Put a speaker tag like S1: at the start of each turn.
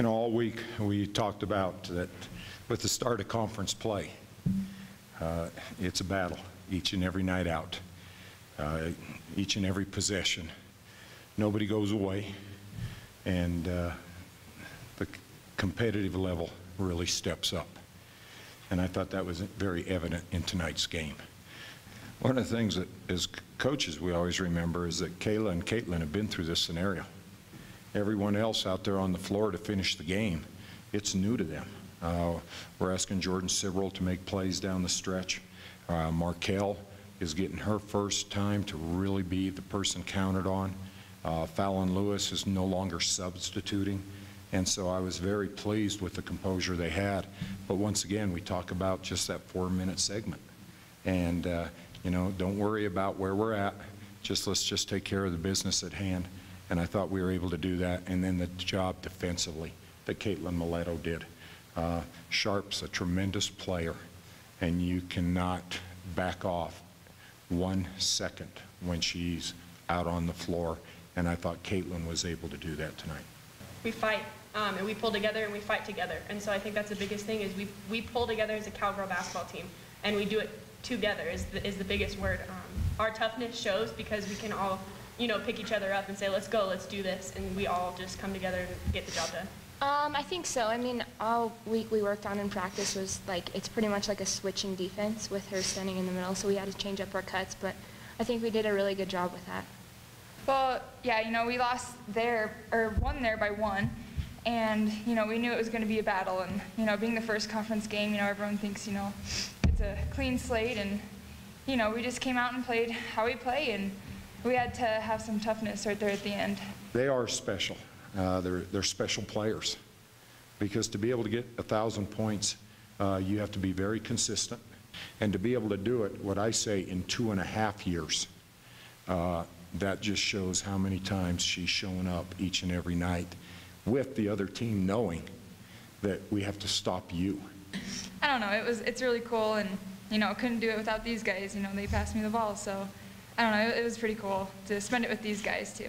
S1: You know, all week, we talked about that with the start of conference play, uh, it's a battle each and every night out, uh, each and every possession. Nobody goes away, and uh, the competitive level really steps up. And I thought that was very evident in tonight's game. One of the things that, as coaches, we always remember is that Kayla and Caitlin have been through this scenario. Everyone else out there on the floor to finish the game, it's new to them. Uh, we're asking Jordan Sibrel to make plays down the stretch. Uh, Marquelle is getting her first time to really be the person counted on. Uh, Fallon Lewis is no longer substituting. And so I was very pleased with the composure they had. But once again, we talk about just that four-minute segment. And, uh, you know, don't worry about where we're at. Just let's just take care of the business at hand. And I thought we were able to do that. And then the job defensively that Caitlin Mileto did. Uh, Sharp's a tremendous player, and you cannot back off one second when she's out on the floor. And I thought Caitlin was able to do that tonight.
S2: we fight um, and we pull together and we fight together. And so I think that's the biggest thing is we, we pull together as a cowgirl basketball team and we do it together is the, is the biggest word. Um, our toughness shows because we can all, you know, pick each other up and say, let's go, let's do this. And we all just come together and get the job done.
S3: Um, I think so. I mean, all week we worked on in practice was like, it's pretty much like a switching defense with her standing in the middle, so we had to change up our cuts, but I think we did a really good job with that.
S4: Well, yeah, you know, we lost there, or won there by one, and, you know, we knew it was going to be a battle, and, you know, being the first conference game, you know, everyone thinks, you know, it's a clean slate, and, you know, we just came out and played how we play, and we had to have some toughness right there at the end.
S1: They are special. Uh, they're, they're special players. Because to be able to get a 1,000 points, uh, you have to be very consistent. And to be able to do it, what I say, in two and a half years, uh, that just shows how many times she's showing up each and every night with the other team knowing that we have to stop you.
S4: I don't know, it was, it's really cool, and, you know, couldn't do it without these guys, you know, they passed me the ball, so, I don't know, it, was pretty cool to spend it with these guys, too.